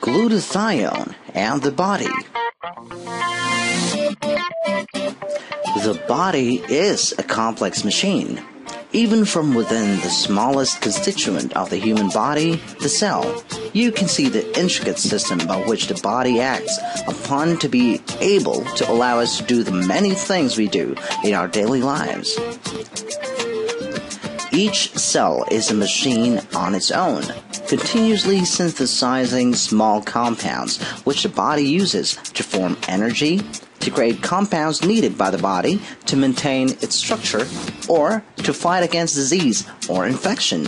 Glutathione and the body. The body is a complex machine. Even from within the smallest constituent of the human body, the cell, you can see the intricate system by which the body acts upon to be able to allow us to do the many things we do in our daily lives. Each cell is a machine on its own, continuously synthesizing small compounds which the body uses to form energy, to create compounds needed by the body to maintain its structure or to fight against disease or infection.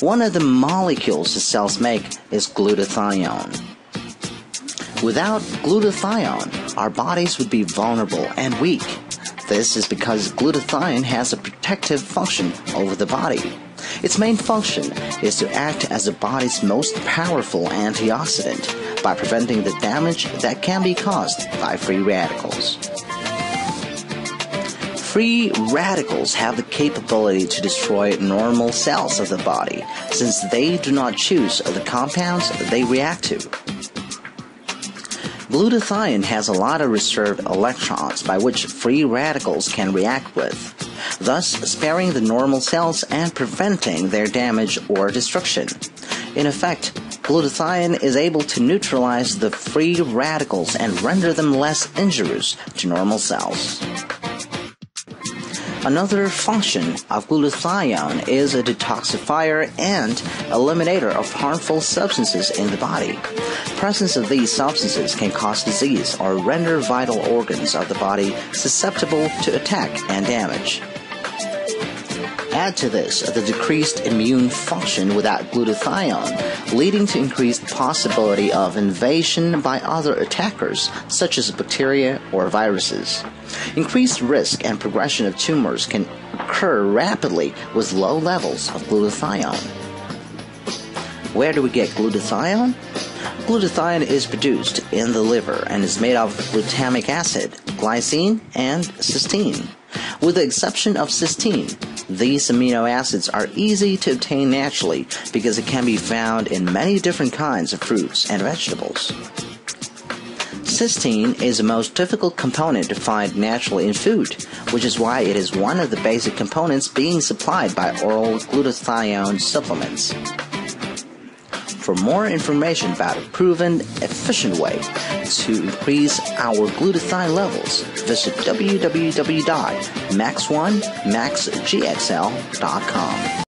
One of the molecules the cells make is glutathione. Without glutathione, our bodies would be vulnerable and weak. This is because glutathione has a protective function over the body. Its main function is to act as the body's most powerful antioxidant by preventing the damage that can be caused by free radicals. Free radicals have the capability to destroy normal cells of the body since they do not choose the compounds they react to. Glutathione has a lot of reserved electrons by which free radicals can react with, thus sparing the normal cells and preventing their damage or destruction. In effect, glutathione is able to neutralize the free radicals and render them less injurious to normal cells. Another function of glutathione is a detoxifier and eliminator of harmful substances in the body. Presence of these substances can cause disease or render vital organs of the body susceptible to attack and damage. Add to this the decreased immune function without glutathione, leading to increased possibility of invasion by other attackers, such as bacteria or viruses. Increased risk and progression of tumors can occur rapidly with low levels of glutathione. Where do we get glutathione? Glutathione is produced in the liver and is made of glutamic acid, glycine, and cysteine. With the exception of cysteine, these amino acids are easy to obtain naturally because it can be found in many different kinds of fruits and vegetables. Cysteine is the most difficult component to find naturally in food, which is why it is one of the basic components being supplied by oral glutathione supplements. For more information about a proven, efficient way to increase our glutathione levels, visit www.maxonemaxgxl.com.